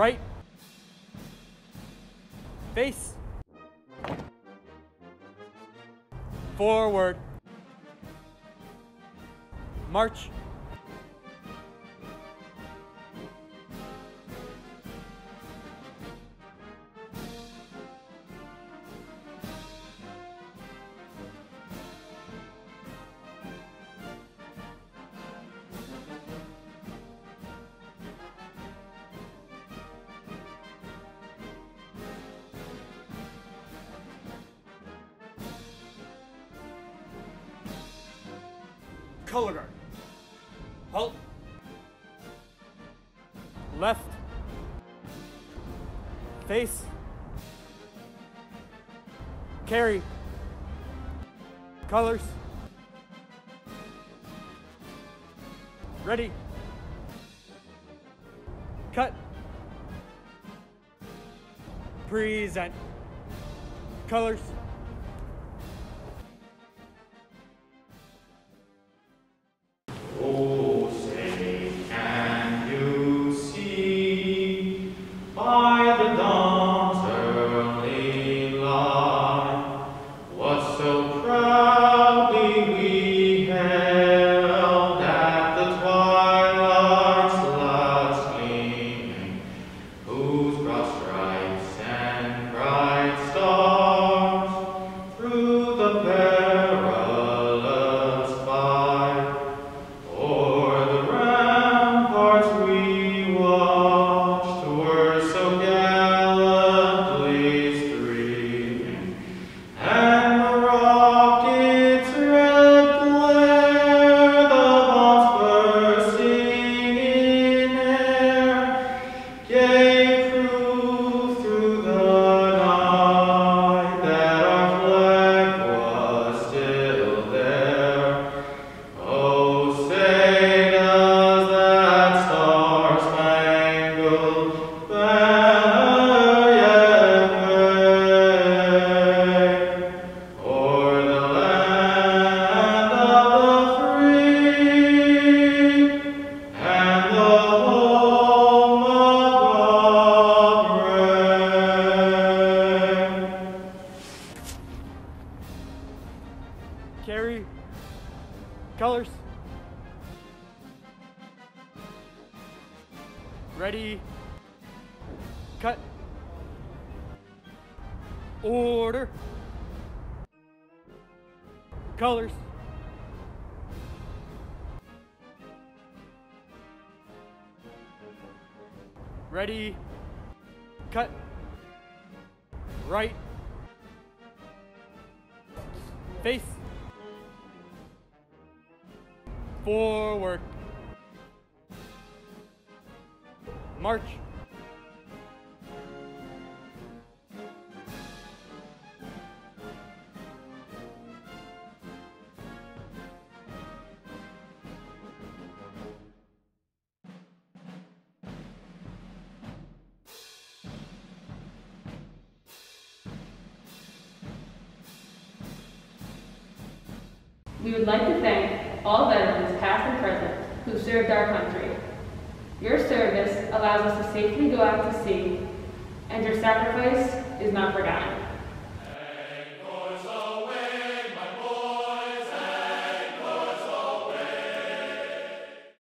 right, face, forward, march, color guard. Halt. Left. Face. Carry. Colors. Ready. Cut. Present. Colors. Colors. Ready. Cut. Order. Colors. Ready. Cut. Right. Face. Forward. March. We would like to thank all veterans, past and present, who served our country. Your service allows us to safely go out to sea, and your sacrifice is not forgotten.